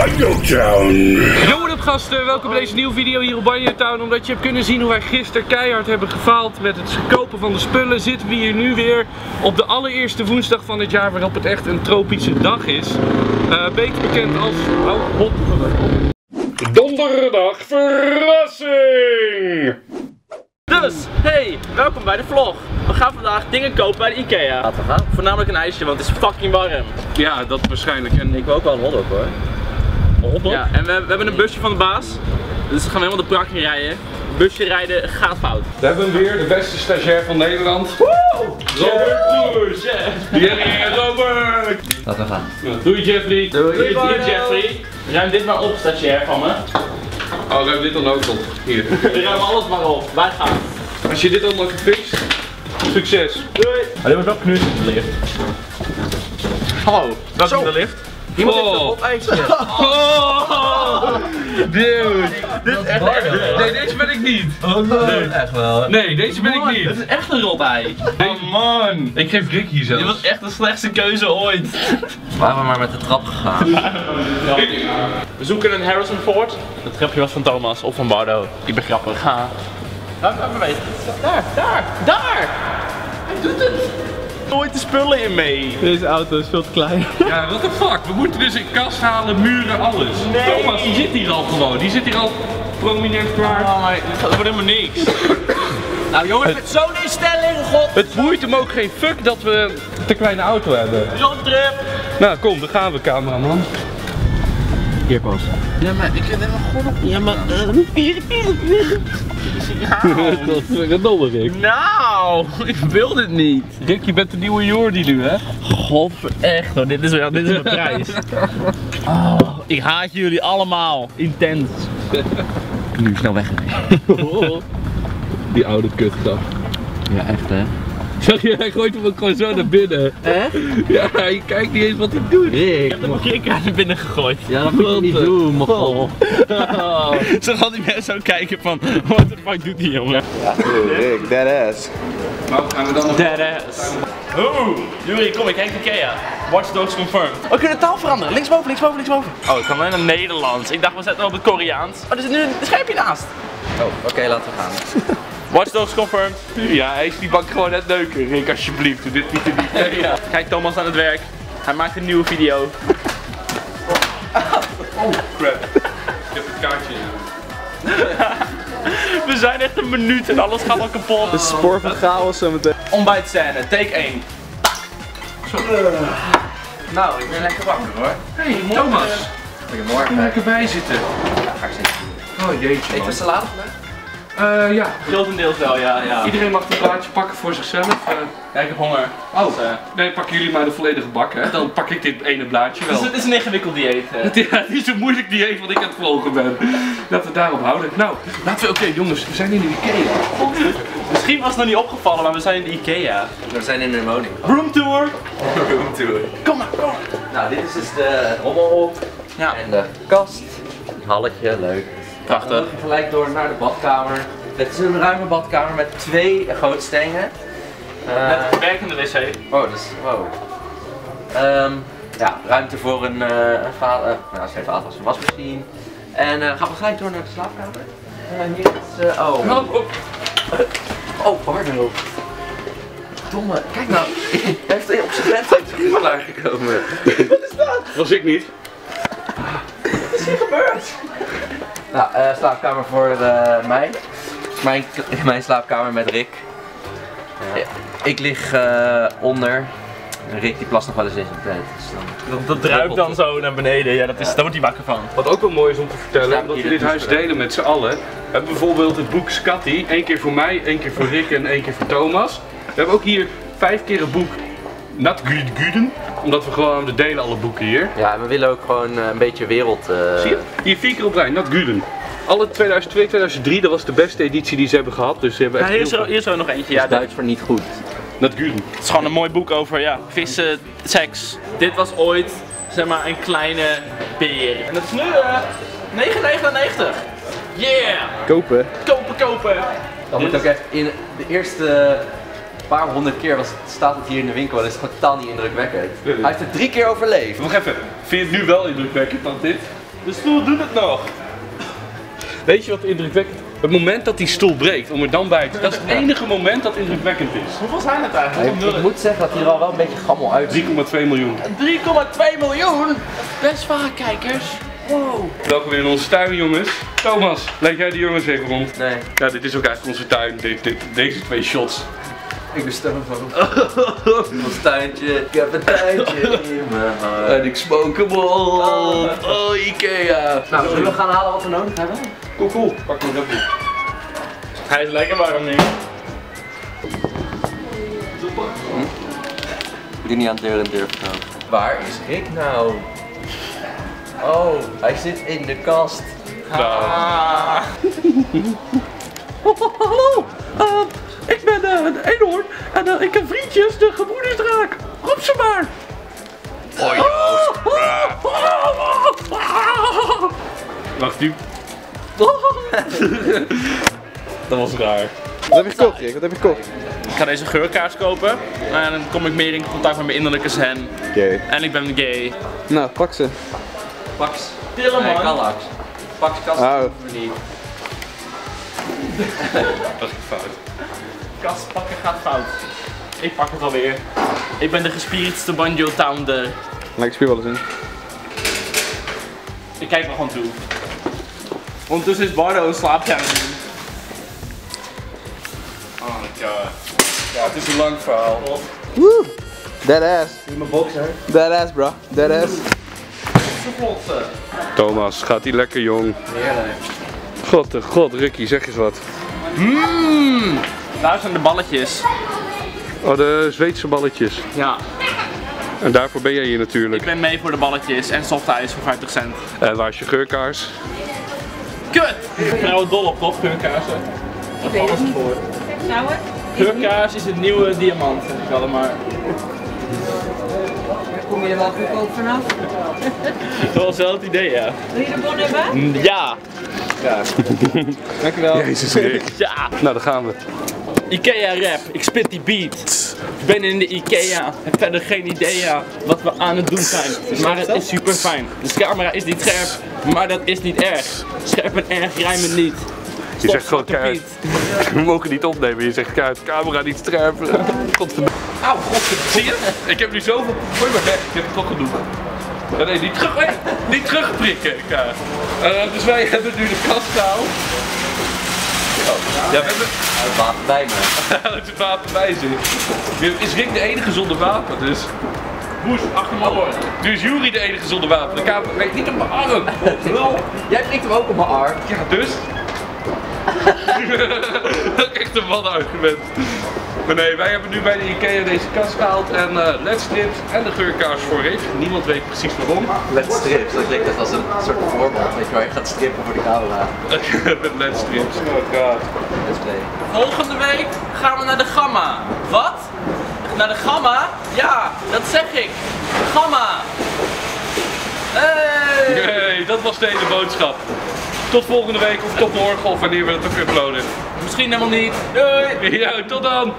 Banjo Town. Yo, wat up gasten, welkom bij deze nieuwe video hier op Banjo Town. Omdat je hebt kunnen zien hoe wij gisteren keihard hebben gefaald met het kopen van de spullen, zitten we hier nu weer op de allereerste woensdag van het jaar waarop het echt een tropische dag is. Eh, beter bekend als... Oh, hop. Donderdag verrassing! Dus, hey, welkom bij de vlog. We gaan vandaag dingen kopen bij de Ikea. Laten we gaan. Voornamelijk een ijsje, want het is fucking warm. Ja, dat waarschijnlijk. En Ik wil ook wel een hotdog hoor. Hotdog? Ja, en we, we hebben een busje van de baas. Dus we gaan helemaal de prak in rijden. Busje rijden gaat fout. We hebben weer de beste stagiair van Nederland. Robert Kroes! Yeah, Robert! Laten we gaan. Doei Jeffrey! Doei. Doei Jeffrey. Ruim dit maar op, stagiair van me. Oh, we hebben dit dan ook op. Hier. Ruim alles maar op. Wij gaan. Als je dit allemaal gefixt, succes! Doei. Maar dit wordt wel knussen in de lift. Hallo, welkom in de lift. Iemand heeft een hot ijsje. Oh, dude. Dit is echt. Nee, deze ben ik niet. Nee, echt wel. Nee, deze ben ik Dit niet. is echt een rot ei. Oh man. Ik geef Rick hier Dit zelfs. was echt de slechtste keuze ooit. Waren we maar met de trap gegaan. We zoeken een Harrison Ford. Dat grapje was van Thomas of van Bardo. Ik ben grappig. Ga. Laat me weten. Daar, daar, daar! Hij doet het! Nooit de spullen in mee. Deze auto is veel te klein. Ja, what the fuck? We moeten dus in kast halen, muren, alles. Nee. Thomas, die zit hier al gewoon. Die zit hier al prominent klaar. Oh, dit wordt helemaal niks. nou jongens, met zo'n instelling, god! Het boeit hem ook geen fuck dat we een te kleine auto hebben. Roadtrip! Nou, kom, daar gaan we, cameraman. Hier pas. Ja, maar ik heb helemaal goed op. Ja, maar... dat is een Rick. Nou, ik wil dit niet. Rick, je bent de nieuwe Jordi nu, hè? God, echt hoor, dit is, wel, dit is mijn prijs. Oh, ik haat jullie allemaal. Intens. Nu snel weg. Die oude kutgrap. Ja, echt hè. Zag je, hij gooit hem ook gewoon zo naar binnen. Hè? Ja, hij kijkt niet eens wat hij doet. Rick. Ik heb een parkeerkaart naar binnen gegooid. Ja, dat moet je niet Wat, doen, mogol. Zo gaan die mensen zo kijken van, what the fuck doet die jongen? Rick, that ass. Maar gaan we dan nog... Dead ass. Oeh, Juri, kom ik, Henk Ikea. Watch Dogs confirmed. Oh, we kunnen taal veranderen. Linksboven, linksboven, linksboven. Oh, ik kan alleen naar Nederlands. Ik dacht we zetten op het Koreaans. Oh, er zit nu een schermpje naast. Oh, oké, laten we gaan. Watch Dogs confirmed. Ja, hij is die bank gewoon net neuken. Rick, alsjeblieft, doe dit niet te niet. Ja. Kijk Thomas aan het werk. Hij maakt een nieuwe video. Crap. Ik heb het kaartje. We zijn echt een minuut en alles gaat al kapot. De spoor van chaos zometeen. Ontbijtscène, take 1. Nou, ik ben lekker wakker hoor. Hey, Thomas. Goedemorgen. Lekker bij zitten. Ja, ga ik zitten. Oh jeetje, we man. salade vandaag? Eh, ja. Grotendeels wel, ja. ja. Iedereen mag een plaatje pakken voor zichzelf. eh. Ja, ik heb honger. Oh, Dus, eh, nee, pakken jullie maar de volledige bak, hè? Dan pak ik dit ene blaadje dus wel. het is een ingewikkeld dieet. Het is het is zo moeilijk dieet wat ik aan het vlogen ben. Laten we het daarop houden. Nou, laten we, oké jongens, we zijn in de Ikea. Misschien was het nog niet opgevallen, maar we zijn in de Ikea. We zijn in een woning. Room tour. Room tour. Kom maar, kom maar. Nou, dit is dus de rommel Ja. en de kast. Een halletje, leuk. Prachtig. Dan je gelijk door naar de badkamer. Het is een ruime badkamer met twee gootstenen. Eh, Met een werkende wc. Oh, dus, wow. Ehm, ja, ruimte voor een, eh een vaat, eh, nou, is geen vaatwas, een wasmachine. En eh gaan we gelijk door naar de slaapkamer. Eh, hier is, eh, oh. Oh, oh. Oh, Bardo. Domme, kijk nou, hij heeft op zijn bed klaargekomen. Was ik niet. Nou, eh, slaapkamer voor eh, mij. Mijn, mijn slaapkamer met Rick. Ja, Ik lig eh, onder. Rick die plast nog wel eens in zijn bed. Dus dan... Dat, dat druipt dan zo naar beneden. Ja, dat is, daar wordt hij wakker van. Wat ook wel mooi is om te vertellen, Ja, omdat we dit het huis delen met z'n allen. We hebben bijvoorbeeld het boek Scatty, één keer voor mij, één keer voor Rick en één keer voor Thomas. We hebben ook hier vijf keer een boek Nat Guden, omdat we gewoon we delen alle boeken hier. Ja, en we willen ook gewoon eh, een beetje wereld. eh, Zie je? Hier vier keer op rij, Nat Guden. Alle 2002, 2003, dat was de beste editie die ze hebben gehad. Dus ze hebben Ja, echt hier, is heel er, veel- hier is er nog eentje. Ja, Duits voor niet goed. Nat Guden. Het is gewoon een mooi boek over ja, vissen, seks. Dit was ooit zeg maar een kleine beer. En dat is nu eh 9,99. Yeah! Kopen. Kopen, kopen! Dan moet ook echt in de eerste paar honderd keer was, staat het hier in de winkel en is het gewoon totaal niet indrukwekkend. nee. Hij heeft het drie keer overleefd. Wacht even, vind je het nu wel indrukwekkend dan dit? De stoel doet het nog. Weet je wat indrukwekkend Het moment dat die stoel breekt, om er dan bij te... Dat is het enige moment dat indrukwekkend is. Hoeveel zijn het eigenlijk? Ik, ik moet zeggen dat hij er al wel een beetje gammel uitziet. 3,2 miljoen. 3,2 miljoen? Best vaak kijkers. Wow. Welkom weer in onze tuin, jongens. Thomas, leid jij de jongens even rond? Nee, Ja, dit is ook eigenlijk onze tuin. Dit, dit- deze twee shots. Ik bestem van. Ons tuintje, ik heb een tuintje in mijn hart. En ik smoke hem op. Oh, Ikea. Nou, zullen we gaan halen wat we nodig hebben? Cool, cool. Pak maar dat niet. Hij is lekker warm nu. Die niet aan deur en deur vertrouwen. Waar is Rick nou? Oh, hij zit in de kast. Nou, ik heb vriendjes, de gebroedersdraak. Roep ze maar. oh Joost. Wacht, nu. Dat was raar. Wat heb je gekocht, Rick? Wat heb je gekocht? Ik ga deze geurkaars kopen en dan kom ik meer in contact met mijn innerlijke zen. Oké. En ik ben gay. Nou, pak ze. Pax. Tillen Nee, man. Kallax. Pax kast Oh. hoeven we niet. Dat is fout. Kast pakken gaat fout. Ik pak het alweer. Ik ben de gespieridste banjo tounder. Maar ik speel wel eens in. Ik kijk wel gewoon toe. Ondertussen is Bardo een slaapkamer. Oh my god. Ja, het is een lang verhaal. Woe! Dead ass. Mijn boxer. Dead ass, bro. Dead ass. Thomas, gaat hij lekker jong? Heerlijk. God de god, Ricky, zeg eens wat. Mmm, daar zijn de balletjes. Oh, de Zweedse balletjes. Ja, En daarvoor ben jij hier ik natuurlijk. ben mee voor de balletjes en softijs voor 50 cent. En waar is je geurkaars? Kut! Vrouwen dol op toch, geurkaarsen? Ik weet het niet. Zou het? Geurkaars is het nieuwe diamant, zeg ik altijd maar. Kom je er wel goedkoop vanaf. Dat was wel het idee, ja. Wil je de bon hebben? Ja, Dankjewel. Jezus, Rick. ja. Nou, daar gaan we. Ikea rap, ik spit die beat. Ik ben in de Ikea, heb verder geen idee wat we aan het doen zijn. Maar het is super fijn. De camera is niet scherp, maar dat is niet erg. Scherp en erg rijmen niet. Je zegt gewoon keihard. We mogen niet opnemen. Je zegt keihard, camera niet scherp. Godverdomme. Auw, godverdomme. Zie je? Ik heb nu zoveel... Gooi maar weg. Ik heb het toch genoeg. Nee, niet terug, nee, niet terugprikken. Ik. Eh, dus wij hebben nu de kast gehaald. Ja, we hebben Het water bij me. het het wapen bij zich. Nu is Rick de enige zonder wapen, dus... Boes, achter me hoor. Nu is Jury de enige zonder wapen. De camera weet niet op mijn arm. Lul. Jij prikt hem ook op mijn arm. Ja, dus. Echt een man-argument. Maar nee, wij hebben nu bij de Ikea deze kast gehaald en eh ledstrips en de geurkaars voor Rick. Niemand weet precies waarom. Met strips, dat klinkt echt als een soort voorbeeld. Weet je waar je gaat strippen voor de camera. Met ledstrips. Oh god. Volgende week gaan we naar de Gamma. Wat? Naar de Gamma? Ja, dat zeg ik. Gamma. Hey! Hey, dat was de hele boodschap tot volgende week of tot morgen of wanneer we het ook uploaden. Misschien helemaal niet. Doei! Ja, tot dan!